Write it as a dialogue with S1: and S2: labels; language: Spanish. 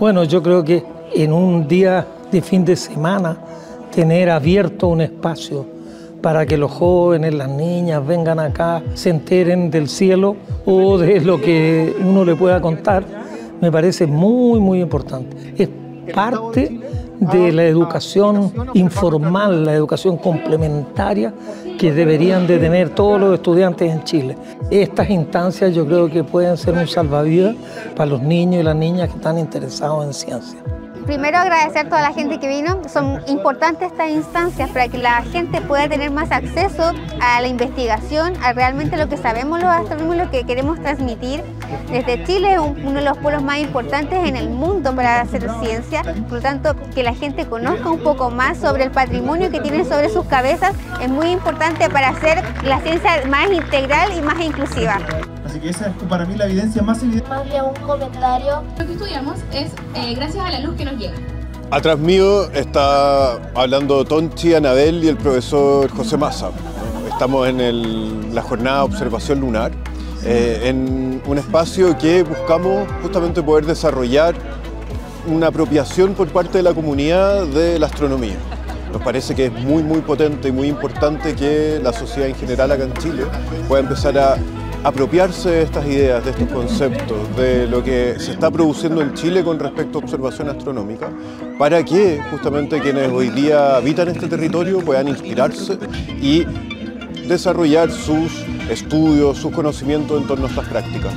S1: Bueno, yo creo que en un día de fin de semana tener abierto un espacio para que los jóvenes, las niñas vengan acá, se enteren del cielo o de lo que uno le pueda contar, me parece muy, muy importante. Parte de la educación informal, la educación complementaria que deberían de tener todos los estudiantes en Chile. Estas instancias yo creo que pueden ser un salvavidas para los niños y las niñas que están interesados en ciencia.
S2: Primero agradecer a toda la gente que vino. Son importantes estas instancias para que la gente pueda tener más acceso a la investigación, a realmente lo que sabemos los astrónomos, lo que queremos transmitir. Desde Chile es uno de los pueblos más importantes en el mundo para hacer ciencia. Por lo tanto, que la gente conozca un poco más sobre el patrimonio que tienen sobre sus cabezas es muy importante para hacer la ciencia más integral y más inclusiva.
S3: Así que esa es para mí la evidencia más evidente.
S4: Más bien un comentario.
S5: Lo que estudiamos es eh, gracias a la luz que nos llega.
S6: Atrás mío está hablando Tonchi, Anabel y el profesor José Massa. Estamos en la jornada de observación lunar, eh, en un espacio que buscamos justamente poder desarrollar una apropiación por parte de la comunidad de la astronomía. Nos parece que es muy, muy potente y muy importante que la sociedad en general acá en Chile pueda empezar a apropiarse de estas ideas, de estos conceptos, de lo que se está produciendo en Chile con respecto a observación astronómica, para que justamente quienes hoy día habitan este territorio puedan inspirarse y desarrollar sus estudios, sus conocimientos en torno a estas prácticas.